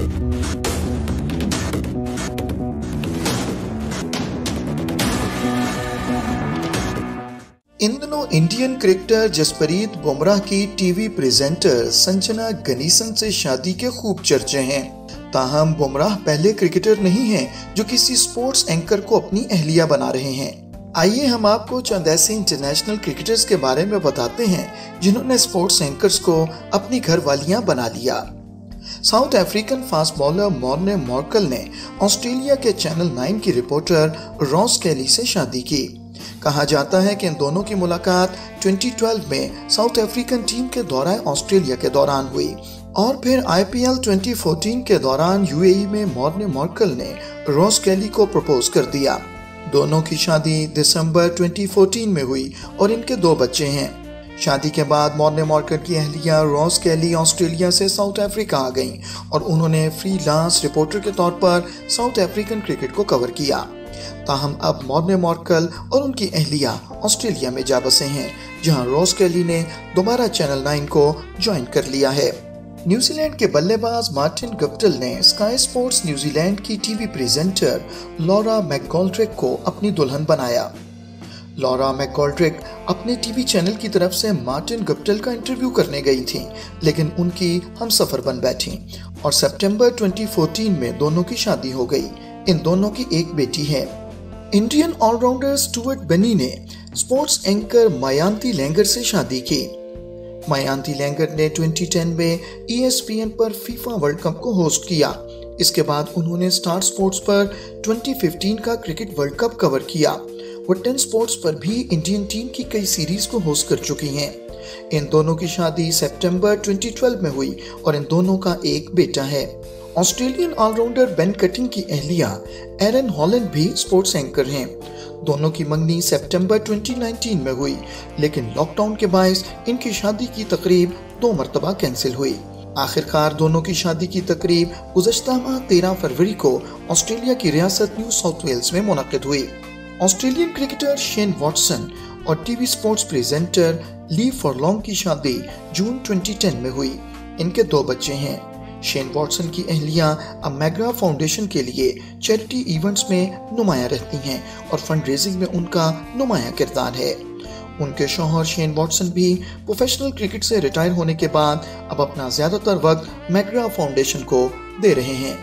इन दिनों Indian cricketer Jasprit Bumrah की TV presenter Sanjana गनीसन से शादी के खूब चर्चे हैं। ताहम बुमराह पहले क्रिकेटर नहीं हैं, जो किसी स्पोर्ट्स एंकर को अपनी अहलिया बना रहे हैं। आइए हम आपको चंद ऐसे इंटरनेशनल क्रिकेटर्स के बारे में बताते हैं, जिन्होंने स्पोर्ट्स एंकर्स को अपनी घर वालियाँ बना लिया। South African fast bowler Morne Morkel ने ऑस्ट्रेलिया के चैनल 9 की रिपोर्टर रॉस कैली से शादी की। कहा जाता है कि इन दोनों की मुलाकात 2012 में साउथ अफ्रीकन टीम के दौरान ऑस्ट्रेलिया के दौरान हुई और फिर आईपीएल 2014 के दौरान यूएई में मॉर्ने मॉर्कल ने रॉस कैली को प्रपोज कर दिया। दोनों की शादी दिसंबर 2014 में हुई और इनके दो बच्चे हैं। शादी के बाद मॉर्ने मॉर्कल की अहलिया रॉस कैली ऑस्ट्रेलिया से साउथ अफ्रीका आ गईं और उन्होंने फ्री लांस रिपोर्टर के तौर पर साउथ अफ्रीकन क्रिकेट को कवर किया। ताहम अब मॉर्ने मॉर्कल और उनकी अहलिया ऑस्ट्रेलिया में जा बसे हैं, जहाँ रॉस कैली ने दोबारा चैनल 9 को ज्वाइन कर लिया है। न्यूजीलैंड के बल्लेबाज मार्टिन गप्टल ने स्काई स्पोर्ट्स न्यूजीलैंड की टीवी प्रेजेंटर लॉरा मैकगोल्ड्रिक को अपनी दुल्हन बनाया। लॉरा मैकगोल्ड्रिक अपने टीवी चैनल की तरफ़ से मार्टिन गप्टल का इंटरव्यू करने गई थी, लेकिन उनकी हम सफ़र बन बैठी और सितंबर 2014 में दोनों की शादी हो गई। इन दोनों की एक बेटी है। इंडियन ऑलराउंडर स्टुअर्ट बेनी ने स्पोर्ट्स एंकर मायांती लैंगर से शादी की। मायांती लैंगर ने 2010 में ESPN पर फीफा वर्ल्ड कप को होस्ट किया। इसके बाद उन्होंने स्टार स्पोर्ट्स पर 2015 का क्रिकेट वर्ल्ड कप कवर किया। वो टेन स्पोर्ट्स पर भी इंडियन टीम की कई सीरीज़ को होस्ट कर चुकी हैं। इन दोनों की शादी सितंबर 2012 में हुई और इन दोनों का एक बेटा है। ऑस्ट्रेलियन ऑलराउंडर बेन कटिंग की अहलिया एरन हॉलैंड भी स्पोर्ट्स एंकर हैं। दोनों की मंगनी सितंबर 2019 में हुई, लेकिन लॉकडाउन के बायस इनकी शादी की तकरीब दो मरतबा कैंसिल हुई। आखिरकार दोनों की शादी की तकरीब गुजशत माह तेरह फरवरी को ऑस्ट्रेलिया की रियासत न्यू साउथ वेल्स में मुनद हुई। ऑस्ट्रेलियन क्रिकेटर शेन वॉटसन और TV sports presenter Lee Furlong की शादी जून 2010 में हुई। इनके दो बच्चे हैं। शेन वॉटसन की अहलिया अब मैग्रा फाउंडेशन के लिए चैरिटी इवेंट्स में नुमाया रहती हैं और फंड रेजिंग में उनका नुमाया किरदार है। उनके शोहर शेन वॉटसन भी प्रोफेशनल क्रिकेट से रिटायर होने के बाद अब अपना ज़्यादातर वक्त मैग्रा फाउंडेशन को दे रहे हैं।